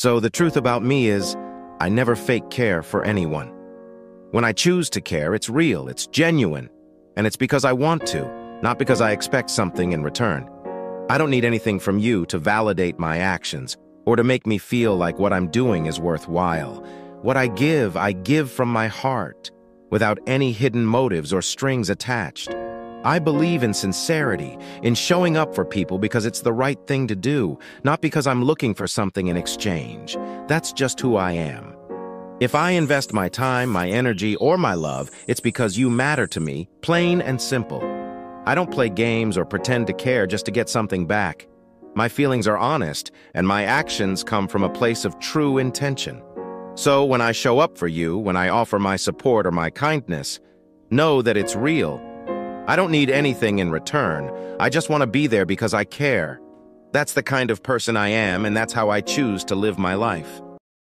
So the truth about me is, I never fake care for anyone. When I choose to care, it's real, it's genuine, and it's because I want to, not because I expect something in return. I don't need anything from you to validate my actions or to make me feel like what I'm doing is worthwhile. What I give, I give from my heart, without any hidden motives or strings attached. I believe in sincerity, in showing up for people because it's the right thing to do, not because I'm looking for something in exchange. That's just who I am. If I invest my time, my energy, or my love, it's because you matter to me, plain and simple. I don't play games or pretend to care just to get something back. My feelings are honest, and my actions come from a place of true intention. So when I show up for you, when I offer my support or my kindness, know that it's real. I don't need anything in return. I just want to be there because I care. That's the kind of person I am, and that's how I choose to live my life.